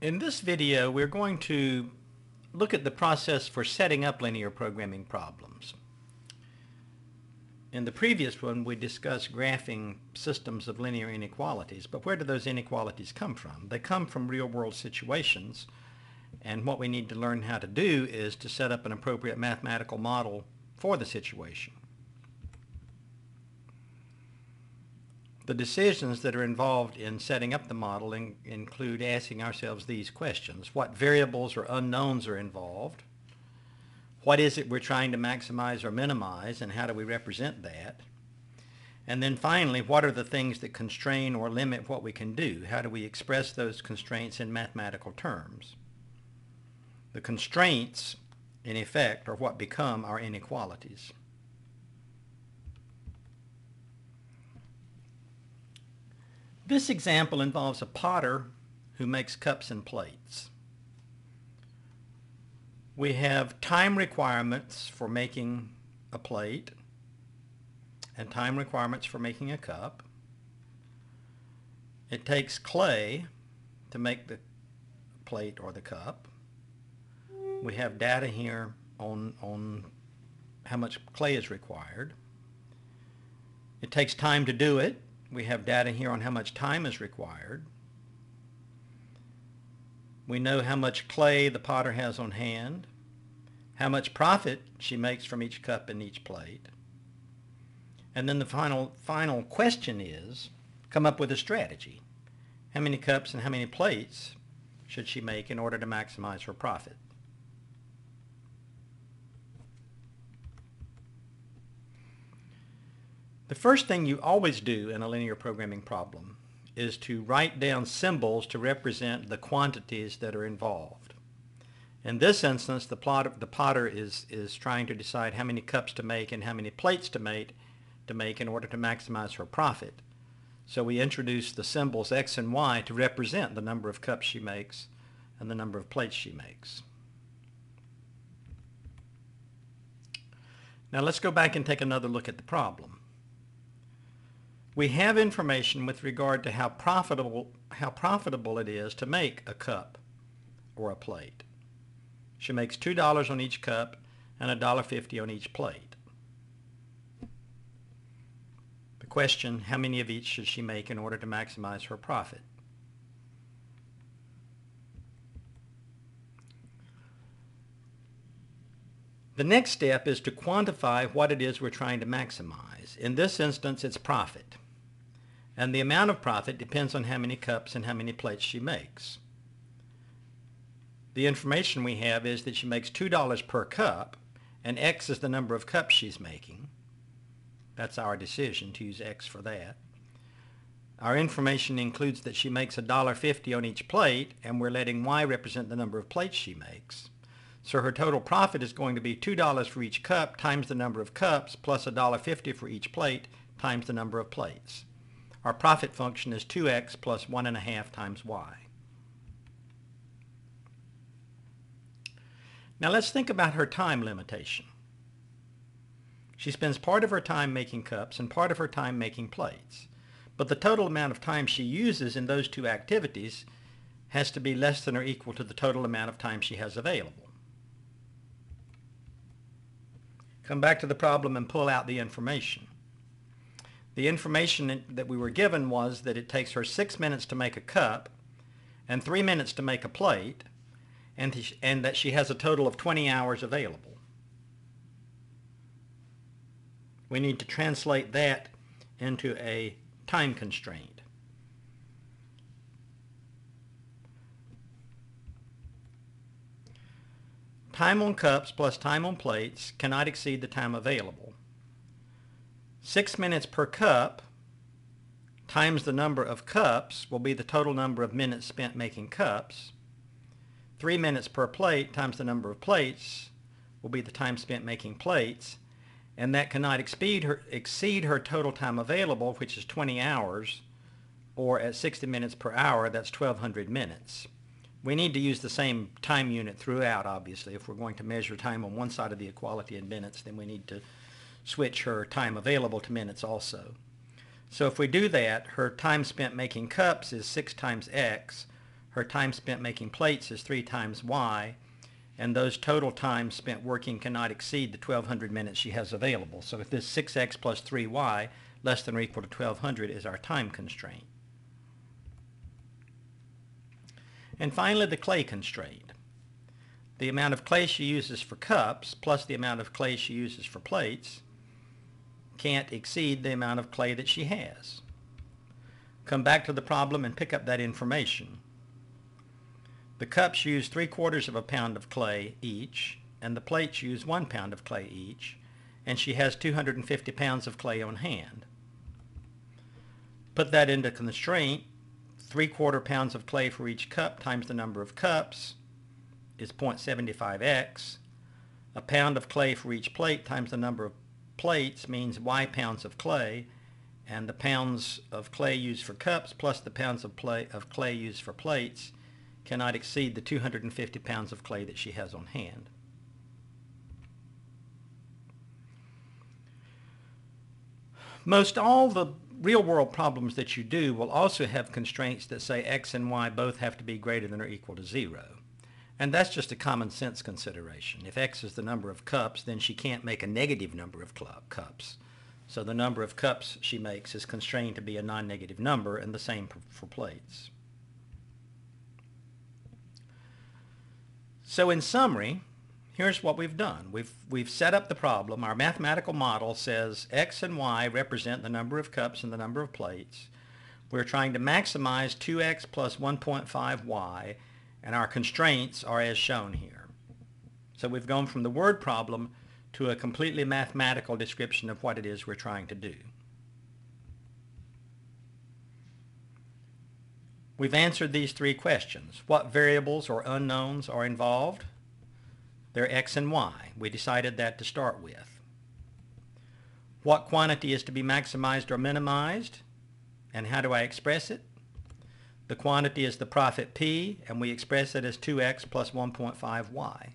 In this video, we're going to look at the process for setting up linear programming problems. In the previous one, we discussed graphing systems of linear inequalities, but where do those inequalities come from? They come from real-world situations, and what we need to learn how to do is to set up an appropriate mathematical model for the situation. The decisions that are involved in setting up the model in, include asking ourselves these questions. What variables or unknowns are involved? What is it we're trying to maximize or minimize and how do we represent that? And then finally, what are the things that constrain or limit what we can do? How do we express those constraints in mathematical terms? The constraints, in effect, are what become our inequalities. This example involves a potter who makes cups and plates. We have time requirements for making a plate and time requirements for making a cup. It takes clay to make the plate or the cup. We have data here on, on how much clay is required. It takes time to do it we have data here on how much time is required. We know how much clay the potter has on hand, how much profit she makes from each cup and each plate. And then the final, final question is, come up with a strategy. How many cups and how many plates should she make in order to maximize her profit? The first thing you always do in a linear programming problem is to write down symbols to represent the quantities that are involved. In this instance, the, plot, the potter is, is trying to decide how many cups to make and how many plates to make, to make in order to maximize her profit. So we introduce the symbols x and y to represent the number of cups she makes and the number of plates she makes. Now let's go back and take another look at the problem we have information with regard to how profitable, how profitable it is to make a cup or a plate. She makes $2 on each cup and $1.50 on each plate. The question, how many of each should she make in order to maximize her profit? The next step is to quantify what it is we're trying to maximize. In this instance, it's profit and the amount of profit depends on how many cups and how many plates she makes. The information we have is that she makes $2 per cup, and X is the number of cups she's making. That's our decision to use X for that. Our information includes that she makes $1.50 on each plate, and we're letting Y represent the number of plates she makes. So her total profit is going to be $2 for each cup times the number of cups plus $1.50 for each plate times the number of plates. Our profit function is 2x plus 1.5 times y. Now let's think about her time limitation. She spends part of her time making cups and part of her time making plates. But the total amount of time she uses in those two activities has to be less than or equal to the total amount of time she has available. Come back to the problem and pull out the information. The information that we were given was that it takes her six minutes to make a cup and three minutes to make a plate and, and that she has a total of 20 hours available. We need to translate that into a time constraint. Time on cups plus time on plates cannot exceed the time available. Six minutes per cup times the number of cups will be the total number of minutes spent making cups. Three minutes per plate times the number of plates will be the time spent making plates. And that cannot exceed her, exceed her total time available, which is 20 hours, or at 60 minutes per hour, that's 1,200 minutes. We need to use the same time unit throughout, obviously. If we're going to measure time on one side of the equality in minutes, then we need to switch her time available to minutes also. So if we do that, her time spent making cups is 6 times x. her time spent making plates is 3 times y, and those total times spent working cannot exceed the 1200 minutes she has available. So if this 6x plus 3y less than or equal to 1200 is our time constraint. And finally, the clay constraint. The amount of clay she uses for cups plus the amount of clay she uses for plates can't exceed the amount of clay that she has. Come back to the problem and pick up that information. The cups use three quarters of a pound of clay each, and the plates use one pound of clay each, and she has 250 pounds of clay on hand. Put that into constraint, three quarter pounds of clay for each cup times the number of cups is 0.75x. A pound of clay for each plate times the number of plates means y pounds of clay, and the pounds of clay used for cups plus the pounds of, play, of clay used for plates cannot exceed the 250 pounds of clay that she has on hand. Most all the real world problems that you do will also have constraints that say x and y both have to be greater than or equal to zero. And that's just a common sense consideration. If x is the number of cups, then she can't make a negative number of cups. So the number of cups she makes is constrained to be a non-negative number, and the same for plates. So in summary, here's what we've done. We've, we've set up the problem. Our mathematical model says x and y represent the number of cups and the number of plates. We're trying to maximize 2x plus 1.5y, and our constraints are as shown here. So we've gone from the word problem to a completely mathematical description of what it is we're trying to do. We've answered these three questions. What variables or unknowns are involved? They're x and y. We decided that to start with. What quantity is to be maximized or minimized? And how do I express it? The quantity is the profit P, and we express it as 2x plus 1.5y.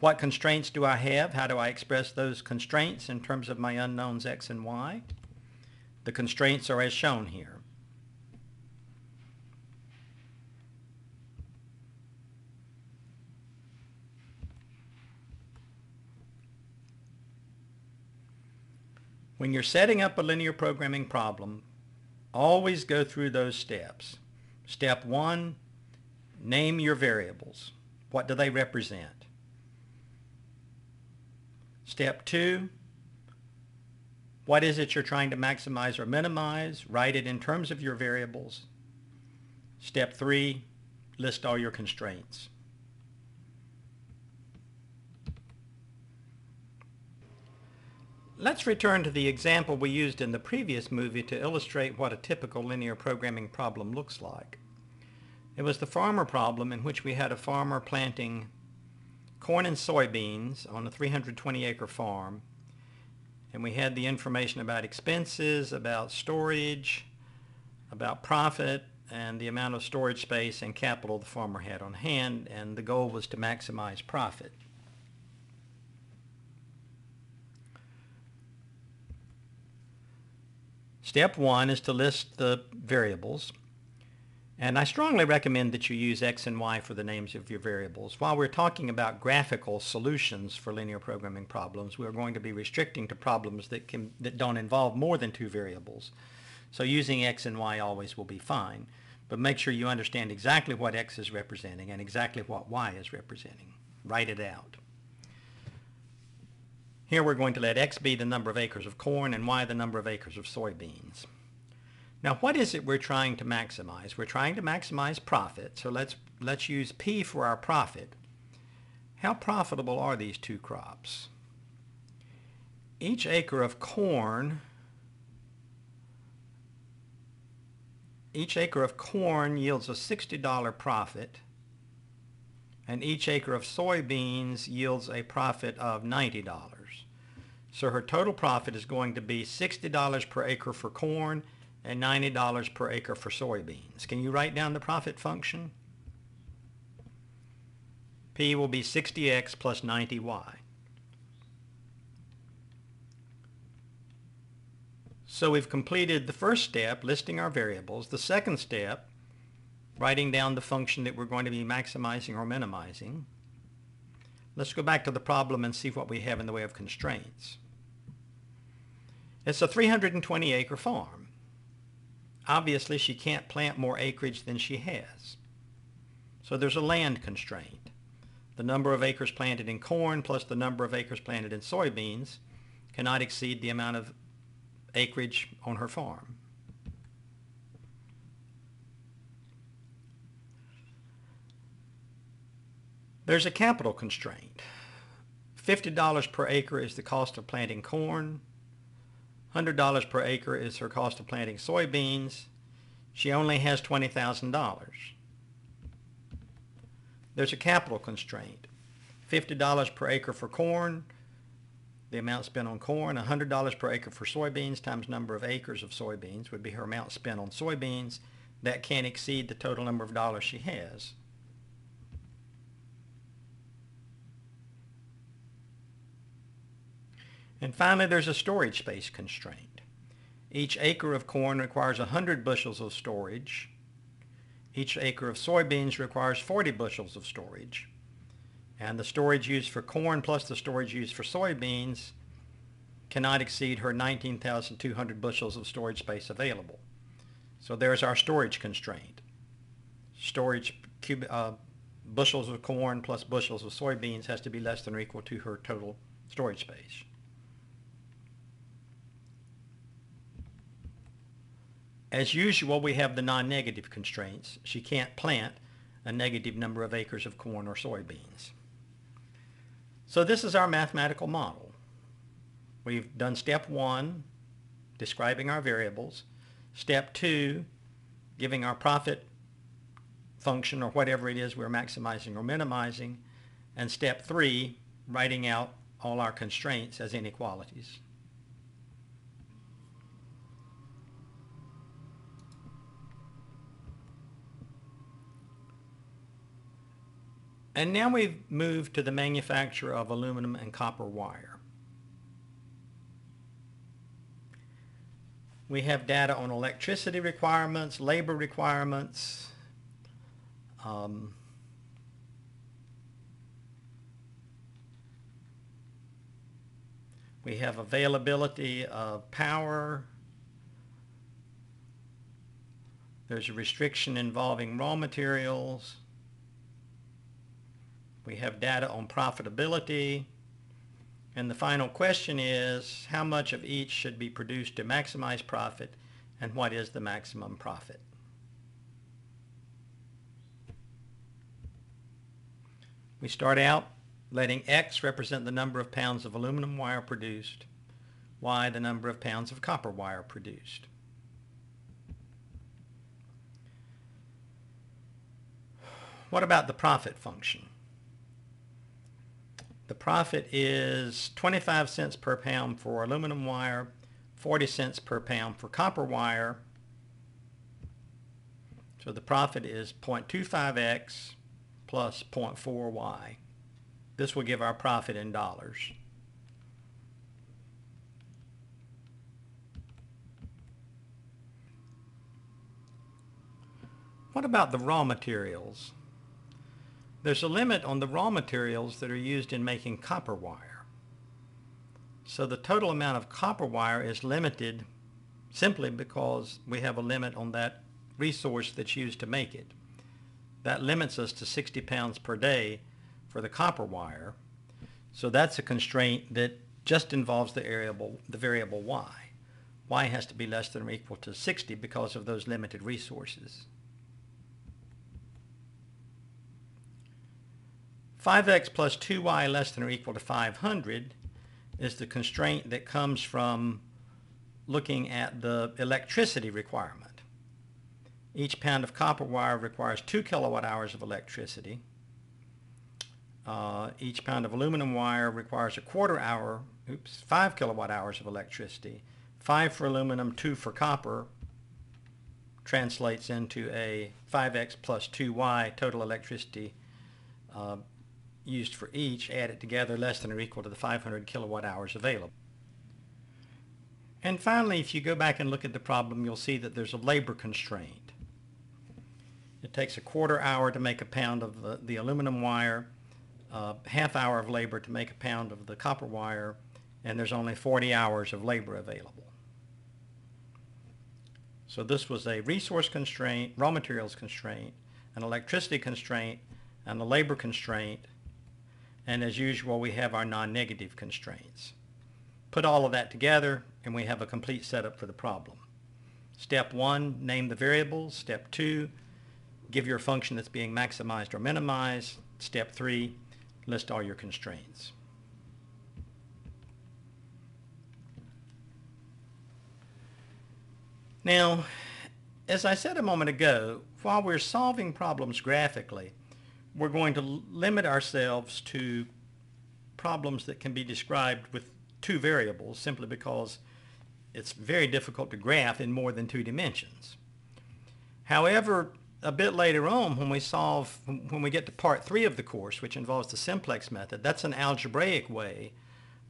What constraints do I have? How do I express those constraints in terms of my unknowns x and y? The constraints are as shown here. When you're setting up a linear programming problem, always go through those steps. Step one, name your variables. What do they represent? Step two, what is it you're trying to maximize or minimize? Write it in terms of your variables. Step three, list all your constraints. Let's return to the example we used in the previous movie to illustrate what a typical linear programming problem looks like. It was the farmer problem in which we had a farmer planting corn and soybeans on a 320 acre farm and we had the information about expenses, about storage, about profit, and the amount of storage space and capital the farmer had on hand, and the goal was to maximize profit. Step one is to list the variables. And I strongly recommend that you use X and Y for the names of your variables. While we're talking about graphical solutions for linear programming problems, we're going to be restricting to problems that, can, that don't involve more than two variables. So using X and Y always will be fine. But make sure you understand exactly what X is representing and exactly what Y is representing. Write it out. Here we're going to let x be the number of acres of corn and y the number of acres of soybeans. Now what is it we're trying to maximize? We're trying to maximize profit, so let's, let's use P for our profit. How profitable are these two crops? Each acre of corn each acre of corn yields a $60 profit and each acre of soybeans yields a profit of $90. So her total profit is going to be $60 per acre for corn and $90 per acre for soybeans. Can you write down the profit function? P will be 60x plus 90y. So we've completed the first step, listing our variables. The second step, writing down the function that we're going to be maximizing or minimizing. Let's go back to the problem and see what we have in the way of constraints. It's a 320 acre farm. Obviously she can't plant more acreage than she has. So there's a land constraint. The number of acres planted in corn plus the number of acres planted in soybeans cannot exceed the amount of acreage on her farm. There's a capital constraint. $50 per acre is the cost of planting corn. $100 per acre is her cost of planting soybeans. She only has $20,000. There's a capital constraint. $50 per acre for corn, the amount spent on corn, $100 per acre for soybeans times number of acres of soybeans would be her amount spent on soybeans. That can't exceed the total number of dollars she has. And finally, there's a storage space constraint. Each acre of corn requires 100 bushels of storage. Each acre of soybeans requires 40 bushels of storage. And the storage used for corn plus the storage used for soybeans cannot exceed her 19,200 bushels of storage space available. So there's our storage constraint. Storage uh, bushels of corn plus bushels of soybeans has to be less than or equal to her total storage space. As usual, we have the non-negative constraints. She can't plant a negative number of acres of corn or soybeans. So this is our mathematical model. We've done step one, describing our variables. Step two, giving our profit function or whatever it is we're maximizing or minimizing. And step three, writing out all our constraints as inequalities. And now we've moved to the manufacture of aluminum and copper wire. We have data on electricity requirements, labor requirements, um, we have availability of power, there's a restriction involving raw materials, we have data on profitability. And the final question is, how much of each should be produced to maximize profit, and what is the maximum profit? We start out letting X represent the number of pounds of aluminum wire produced, Y the number of pounds of copper wire produced. What about the profit function? The profit is 25 cents per pound for aluminum wire, 40 cents per pound for copper wire. So the profit is 0.25x plus 0.4y. This will give our profit in dollars. What about the raw materials? There's a limit on the raw materials that are used in making copper wire. So the total amount of copper wire is limited simply because we have a limit on that resource that's used to make it. That limits us to 60 pounds per day for the copper wire. So that's a constraint that just involves the variable, the variable y. y has to be less than or equal to 60 because of those limited resources. 5x plus 2y less than or equal to 500 is the constraint that comes from looking at the electricity requirement. Each pound of copper wire requires 2 kilowatt hours of electricity. Uh, each pound of aluminum wire requires a quarter hour, oops, 5 kilowatt hours of electricity. 5 for aluminum, 2 for copper translates into a 5x plus 2y total electricity uh, used for each added together less than or equal to the 500 kilowatt hours available. And finally, if you go back and look at the problem, you'll see that there's a labor constraint. It takes a quarter hour to make a pound of the, the aluminum wire, a half hour of labor to make a pound of the copper wire, and there's only 40 hours of labor available. So this was a resource constraint, raw materials constraint, an electricity constraint, and a labor constraint, and as usual, we have our non-negative constraints. Put all of that together, and we have a complete setup for the problem. Step one, name the variables. Step two, give your function that's being maximized or minimized. Step three, list all your constraints. Now, as I said a moment ago, while we're solving problems graphically, we're going to limit ourselves to problems that can be described with two variables simply because it's very difficult to graph in more than two dimensions. However, a bit later on when we solve, when we get to part three of the course, which involves the simplex method, that's an algebraic way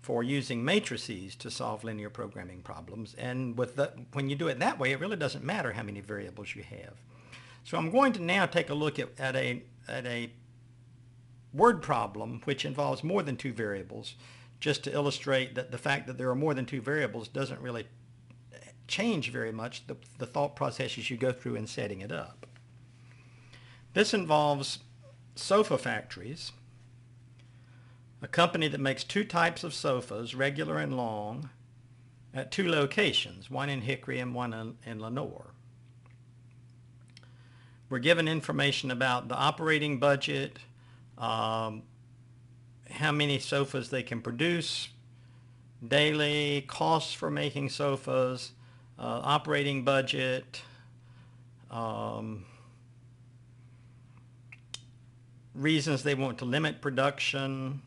for using matrices to solve linear programming problems. And with the, when you do it that way, it really doesn't matter how many variables you have. So I'm going to now take a look at, at, a, at a word problem which involves more than two variables just to illustrate that the fact that there are more than two variables doesn't really change very much the, the thought processes you go through in setting it up. This involves sofa factories a company that makes two types of sofas, regular and long, at two locations, one in Hickory and one in, in Lenoir. We're given information about the operating budget, um, how many sofas they can produce daily, costs for making sofas, uh, operating budget, um, reasons they want to limit production,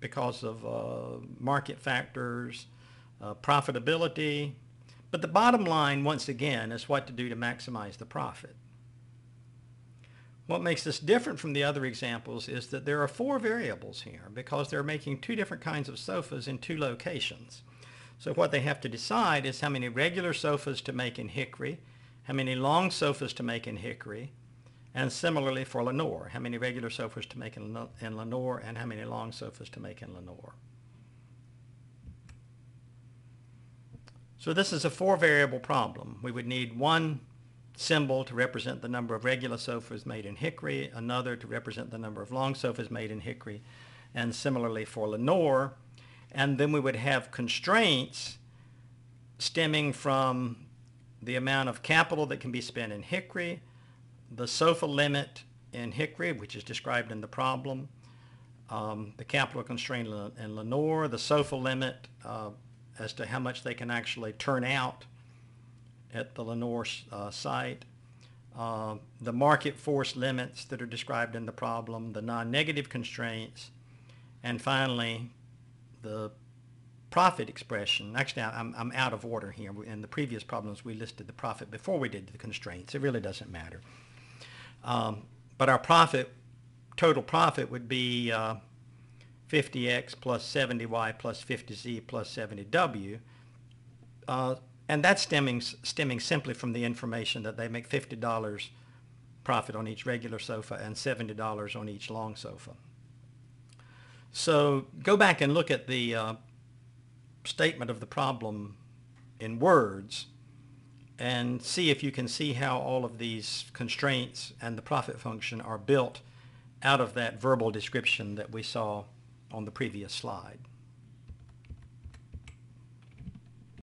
because of uh, market factors, uh, profitability. But the bottom line, once again, is what to do to maximize the profit. What makes this different from the other examples is that there are four variables here because they're making two different kinds of sofas in two locations. So what they have to decide is how many regular sofas to make in Hickory, how many long sofas to make in Hickory, and similarly for Lenoir, how many regular sofas to make in, Lenoir and how many long sofas to make in Lenoir. So this is a four variable problem. We would need one symbol to represent the number of regular sofas made in hickory, another to represent the number of long sofas made in hickory, and similarly for Lenoir. And then we would have constraints stemming from the amount of capital that can be spent in hickory, the sofa limit in Hickory, which is described in the problem, um, the capital constraint in Lenoir, the sofa limit uh, as to how much they can actually turn out at the Lenoir uh, site, uh, the market force limits that are described in the problem, the non-negative constraints, and finally the profit expression. Actually, I'm, I'm out of order here. In the previous problems, we listed the profit before we did the constraints. It really doesn't matter. Um, but our profit, total profit would be uh, 50x plus 70y plus 50z plus 70w. Uh, and that's stemming, stemming simply from the information that they make $50 profit on each regular sofa and $70 on each long sofa. So go back and look at the uh, statement of the problem in words and see if you can see how all of these constraints and the profit function are built out of that verbal description that we saw on the previous slide.